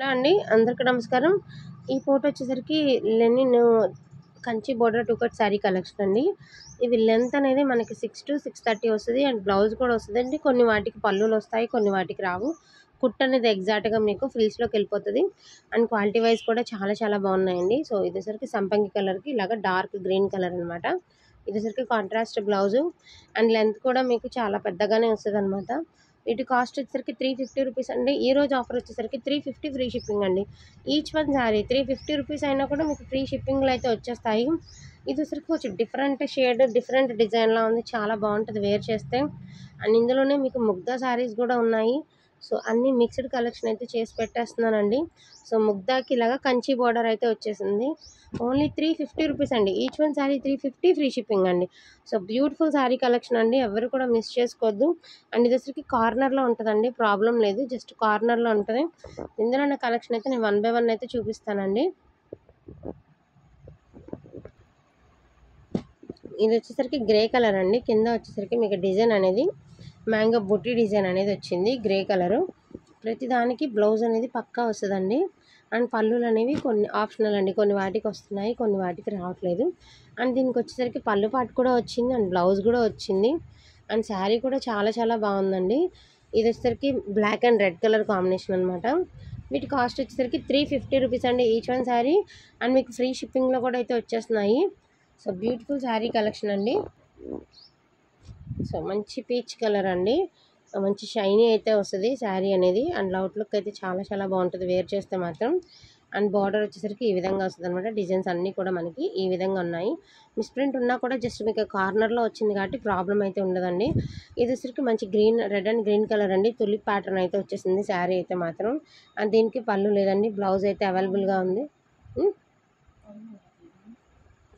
Hello అండి అందరికీ నమస్కారం. ఈ ఫోటో వచ్చేసరికి linen Kanchi border two cut sari collection అండి. ఇవి లెంత్ అనేది మనకి సిక్స్ టు సిక్స్ థర్టీ వస్తుంది అండ్ బ్లౌజ్ కూడా వస్తుంది అండి. కొన్ని వాటికి పళ్ళులు వస్తాయి కొన్ని వాటికి రావు. కుట్ అనేది ఎగ్జాక్ట్గా మీకు ఫ్రిల్స్లోకి వెళ్ళిపోతుంది. అండ్ క్వాలిటీ వైజ్ కూడా చాలా చాలా బాగున్నాయండి. సో ఇదేసరికి సంపంగి కలర్కి ఇలాగ డార్క్ గ్రీన్ కలర్ అనమాట ఇదేసరికి కాంట్రాస్ట్ బ్లౌజు అండ్ లెంత్ కూడా మీకు చాలా పెద్దగానే వస్తుంది అనమాట వీటి కాస్ట్ వచ్చేసరికి త్రీ ఫిఫ్టీ రూపీస్ అండి. ఈ రోజు ఆఫర్ వచ్చేసరికి త్రీ ఫిఫ్టీ ఫ్రీ షిప్పింగ్ అండి. Each one sari three fifty rupees అయినా కూడా మీకు ఫ్రీ షిప్పింగ్లో అయితే వచ్చేస్తాయి. ఇది వచ్చరికి కొంచెం డిఫరెంట్ షేడ్ డిఫరెంట్ డిజైన్లా ఉంది. చాలా బాగుంటుంది వేర్ చేస్తే. అండ్ ఇందులోనే మీకు ముగ్ధా శారీస్ కూడా ఉన్నాయి. సో అన్ని మిక్స్డ్ కలెక్షన్ అయితే చేసి పెట్టేస్తున్నానండి. సో ముగ్దాకి ఇలాగా కంచి బార్డర్ అయితే వచ్చేసింది. ఓన్లీ త్రీ ఫిఫ్టీ రూపీస్ అండి. Each one sari three fifty free shipping అండి. సో బ్యూటిఫుల్ శారీ కలెక్షన్ అండి. ఎవరు కూడా మిస్ చేసుకోవద్దు. అండ్ ఇది వచ్చరికి కార్నర్లో ఉంటుందండి. ప్రాబ్లం లేదు. జస్ట్ కార్నర్లో ఉంటుంది. ఇందులో కలెక్షన్ అయితే నేను వన్ బై వన్ అయితే చూపిస్తానండి. ఇది వచ్చేసరికి గ్రే కలర్ అండి. కింద వచ్చేసరికి మీకు డిజైన్ అనేది మ్యాంగో బుట్టి డిజైన్ అనేది వచ్చింది గ్రే కలరు. ప్రతిదానికి బ్లౌజ్ అనేది పక్కా వస్తుందండి. అండ్ పళ్ళులు అనేవి కొన్ని ఆప్షనల్ అండి. కొన్ని వాటికి వస్తున్నాయి కొన్ని వాటికి రావట్లేదు. అండ్ దీనికి వచ్చేసరికి పళ్ళు పాటు కూడా వచ్చింది అండ్ బ్లౌజ్ కూడా వచ్చింది. అండ్ శారీ కూడా చాలా చాలా బాగుందండి. ఇది వచ్చేసరికి black and red colour combination అనమాట వీటి కాస్ట్ వచ్చేసరికి త్రీ ఫిఫ్టీ రూపీస్ అండి ఈచ్ వన్ శారీ. అండ్ మీకు ఫ్రీ షిప్పింగ్లో కూడా అయితే వచ్చేస్తున్నాయి. సో బ్యూటిఫుల్ శారీ కలెక్షన్ అండి. సో మంచి పీచ్ కలర్ అండి. మంచి షైనీ అయితే వస్తుంది. శారీ అనేది అండ్ లౌట్ లుక్ అయితే చాలా చాలా బాగుంటుంది. వేర్ చేస్తే మాత్రం అండ్ బార్డర్ వచ్చేసరికి ఈ విధంగా వస్తుంది అనమాట డిజైన్స్ అన్నీ కూడా మనకి ఈ విధంగా ఉన్నాయి. మిస్ప్రింట్ ఉన్నా కూడా జస్ట్ మీకు కార్నర్లో వచ్చింది కాబట్టి ప్రాబ్లం అయితే ఉండదండి. ఇది వచ్చరికి మంచి green red and green colour అండి. తులిప్ ప్యాటర్న్ అయితే వచ్చేసింది శారీ అయితే మాత్రం. అండ్ దీనికి పళ్ళు లేదండి. బ్లౌజ్ అయితే అవైలబుల్గా ఉంది.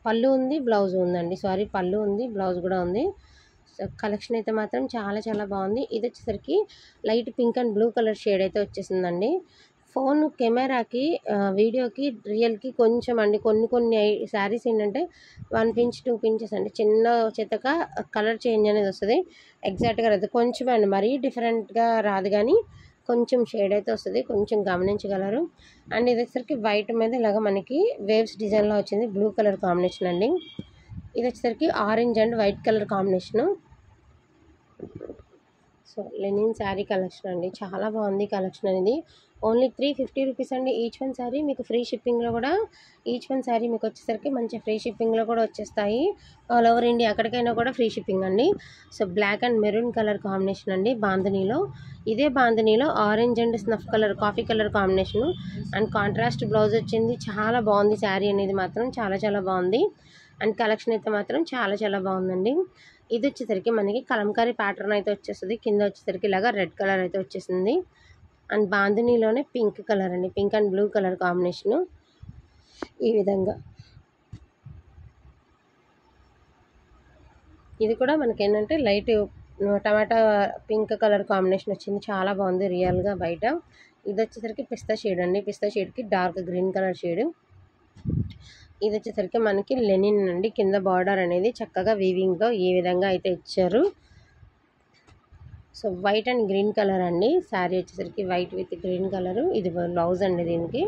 పళ్ళు ఉంది బ్లౌజ్ ఉందండి. సారీ పళ్ళు ఉంది బ్లౌజ్ కూడా ఉంది. కలెక్షన్ అయితే మాత్రం చాలా చాలా బాగుంది. ఇది వచ్చేసరికి light pink and blue colour shade అయితే వచ్చేసిందండి. ఫోన్ కెమెరాకి వీడియోకి రియల్కి కొంచెం అండి కొన్ని కొన్ని శారీస్ ఏంటంటే వన్ పించ్ టూ పించెస్ అండి. చిన్న చెత్తక కలర్ చేంజ్ అనేది వస్తుంది. ఎగ్జాక్ట్గా రాదు. కొంచెం అండి మరీ డిఫరెంట్గా రాదు కానీ కొంచెం షేడ్ అయితే వస్తుంది. కొంచెం గమనించగలరు. అండ్ ఇది వచ్చేసరికి వైట్ మీద ఇలాగ మనకి వేవ్స్ డిజైన్లో వచ్చింది. బ్లూ కలర్ కాంబినేషన్ అండి. ఇది వచ్చేసరికి orange and white colour combination so linen sari collection అండి. చాలా బాగుంది కలెక్షన్ అనేది. ఓన్లీ త్రీ ఫిఫ్టీ రూపీస్ అండి ఈచ్ వన్ శారీ మీకు ఫ్రీ షిప్పింగ్లో కూడా ఈచ్ వన్ శారీ మీకు వచ్చేసరికి మంచి ఫ్రీ షిప్పింగ్లో కూడా వచ్చేస్తాయి. ఆల్ ఓవర్ ఇండియా ఎక్కడికైనా కూడా ఫ్రీ షిప్పింగ్ అండి. So black and maroon colour combination అండి బాంధనీలో. ఇదే బాంధనీలో orange and snuff colour coffee colour combination and contrast blouse వచ్చింది. చాలా బాగుంది శారీ అనేది మాత్రం. చాలా చాలా బాగుంది. అండ్ కలెక్షన్ అయితే మాత్రం చాలా చాలా బాగుందండి. ఇది వచ్చేసరికి మనకి కలంకారీ ప్యాటర్న్ అయితే వచ్చేస్తుంది. కింద వచ్చేసరికి ఇలాగా రెడ్ కలర్ అయితే వచ్చేసింది. అండ్ బాంధనీలోనే పింక్ కలర్ అండి. Pink and blue colour combination. ఈ విధంగా. ఇది కూడా మనకి ఏంటంటే light tomato pink colour combination వచ్చింది. చాలా బాగుంది రియల్గా బయట. ఇది వచ్చేసరికి పిస్తా షేడ్ అండి. పిస్తా షేడ్కి డార్క్ గ్రీన్ కలర్ షేడ్. ఇది వచ్చేసరికి మనకి లెనిన్ అండి కింద బార్డర్ అనేది చక్కగా వీవింగ్తో ఈ విధంగా అయితే ఇచ్చారు. So white and green colour అండి. శారీ వచ్చేసరికి వైట్ విత్ గ్రీన్ కలర్ ఇది బ్లౌజ్ అండి దీనికి.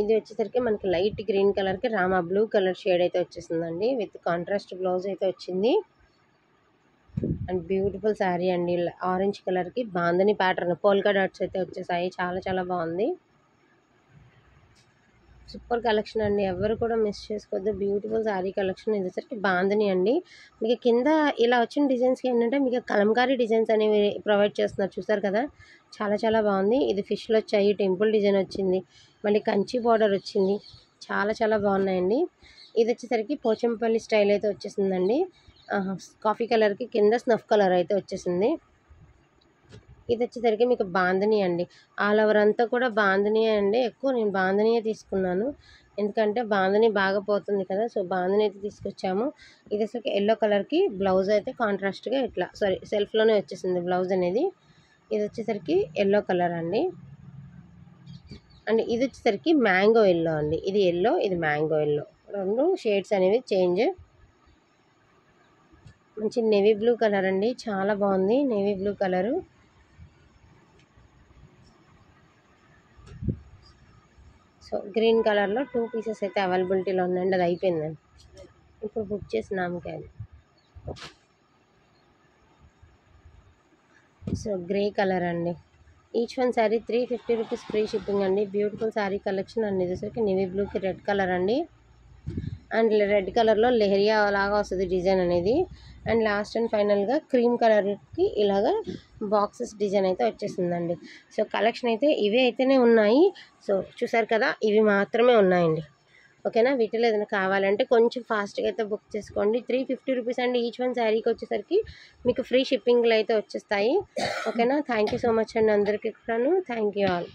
ఇది వచ్చేసరికి మనకి లైట్ గ్రీన్ కలర్కి రామా బ్లూ కలర్ షేడ్ అయితే వచ్చేసిందండి. విత్ కాంట్రాస్ట్ బ్లౌజ్ అయితే వచ్చింది. అండ్ బ్యూటిఫుల్ శారీ అండి. ఆరెంజ్ కలర్కి బాందని ప్యాటర్న్ పోల్కా డాట్స్ అయితే వచ్చేసాయి. చాలా చాలా బాగుంది. సూపర్ కలెక్షన్ అండి. ఎవరు కూడా మిస్ చేసుకోవద్దు. బ్యూటిఫుల్ శారీ కలెక్షన్ ఇదేసరికి వచ్చరికి బాందని అండి. మీకు కింద ఇలా వచ్చిన డిజైన్స్కి ఏంటంటే మీకు కలంకారీ డిజైన్స్ అనేవి ప్రొవైడ్ చేస్తున్నారు. చూసారు కదా? చాలా చాలా బాగుంది. ఇది ఫిష్లు వచ్చాయి. టెంపుల్ డిజైన్ వచ్చింది. మళ్ళీ కంచి బార్డర్ వచ్చింది. చాలా చాలా బాగున్నాయండి. ఇది వచ్చేసరికి పోచంపల్లి స్టైల్ అయితే వచ్చేసిందండి. కాఫీ కలర్కి కింద స్నఫ్ కలర్ అయితే వచ్చేసింది. ఇది వచ్చేసరికి మీకు బాంధనీ అండి. ఆల్ ఓవర్ అంతా కూడా బాంధనీయే అండి. ఎక్కువ నేను బాంధనీయే తీసుకున్నాను. ఎందుకంటే బాంధనీ బాగా పోతుంది కదా సో బాంధనీ అయితే తీసుకొచ్చాము. ఇది అసలు ఎల్లో కలర్కి బ్లౌజ్ అయితే కాంట్రాస్ట్గా ఇట్లా సారీ సెల్ఫ్లోనే వచ్చేసింది బ్లౌజ్ అనేది. ఇది వచ్చేసరికి ఎల్లో కలర్ అండి. అండ్ ఇది వచ్చేసరికి మ్యాంగో ఎల్లో అండి. ఇది ఎల్లో ఇది మ్యాంగో ఎల్లో రెండు షేడ్స్ అనేవి చేంజ్ మంచి నేవీ బ్లూ కలర్ అండి. చాలా బాగుంది navy blue colour so green కలర్లో టూ పీసెస్ అయితే అవైలబిలిటీలో ఉందండి అది అయిపోయిందండి. ఇప్పుడు బుక్ చేసినామకి అది సో గ్రే కలర్ అండి. Each one sari three fifty rupees free shipping అండి. బ్యూటిఫుల్ శారీ కలెక్షన్ అండి ఇదేసరికి నేవీ బ్లూకి రెడ్ కలర్ అండి. అండ్ రెడ్ కలర్లో లెహరియా లాగా వస్తుంది డిజైన్ అనేది. అండ్ లాస్ట్ అండ్ ఫైనల్గా క్రీమ్ కలర్కి ఇలాగా బాక్సెస్ డిజైన్ అయితే వచ్చేసిందండి. సో కలెక్షన్ అయితే ఇవే అయితేనే ఉన్నాయి. సో చూసారు కదా ఇవి మాత్రమే ఉన్నాయండి. ఓకేనా? వీటిలో ఏదైనా కావాలంటే కొంచెం ఫాస్ట్గా అయితే బుక్ చేసుకోండి. త్రీ ఫిఫ్టీ రూపీస్ అండి ఈచ్ వన్ శారీకి వచ్చేసరికి మీకు ఫ్రీ షిప్పింగ్లు అయితే వచ్చేస్తాయి. ఓకేనా? థ్యాంక్ యూ సో మచ్ అండి అందరికీ కూడాను. Thank you all.